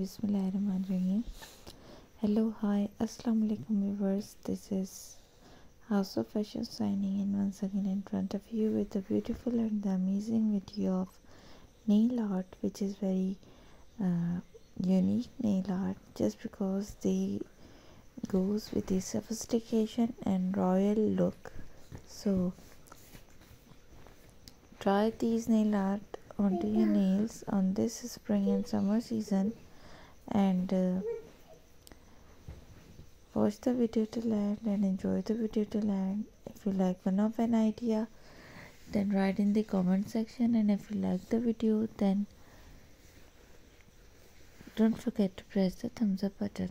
Bismillahirrahmanirrahim. Hello, hi, Assalamu alaikum viewers. This is House of Fashion signing in once again in front of you with the beautiful and the amazing video of nail art, which is very uh, unique nail art just because they goes with the sophistication and royal look. So try these nail art onto your nails on this spring and summer season and uh, watch the video till end and enjoy the video till end. If you like one of an idea then write in the comment section and if you like the video then don't forget to press the thumbs up button.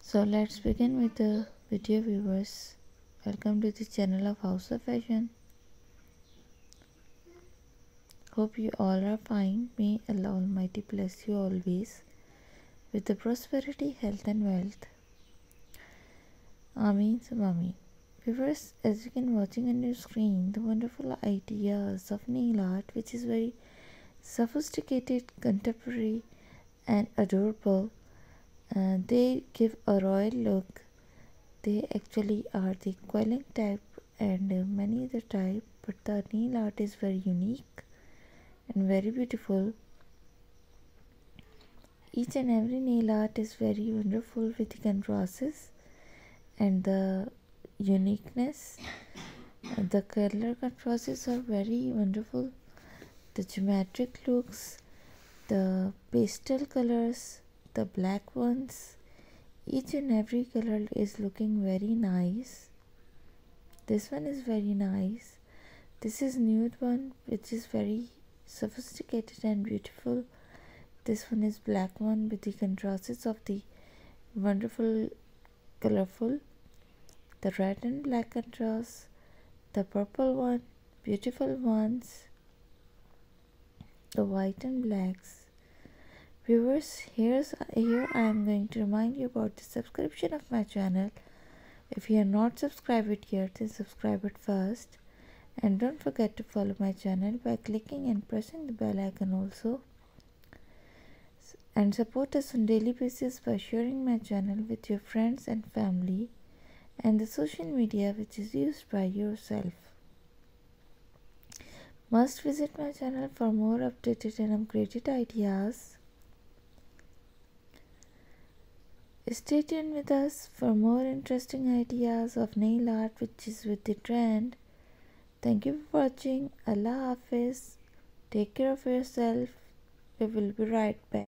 So let's begin with the video viewers. Welcome to the channel of house of fashion Hope you all are fine. May Allah Almighty bless you always with the prosperity, health, and wealth. Ameen Ameen. Viewers, as you can watching on your screen, the wonderful ideas of nail art, which is very sophisticated, contemporary, and adorable. Uh, they give a royal look. They actually are the quelling type and many other type, but the nail art is very unique and very beautiful. Each and every nail art is very wonderful with the contrasts and the uniqueness. the color contrasts are very wonderful. The geometric looks, the pastel colors, the black ones, each and every color is looking very nice. This one is very nice. This is nude one which is very sophisticated and beautiful. This one is black one with the contrasts of the wonderful colorful. The red and black contrast. The purple one, beautiful ones. The white and blacks. Viewers, here's here I am going to remind you about the subscription of my channel. If you are not subscribed yet, then subscribe it first and don't forget to follow my channel by clicking and pressing the bell icon also. And support us on daily basis by sharing my channel with your friends and family and the social media which is used by yourself. Must visit my channel for more updated and upgraded ideas. Stay tuned with us for more interesting ideas of nail art which is with the trend Thank you for watching. Allah Hafiz. Take care of yourself. We will be right back.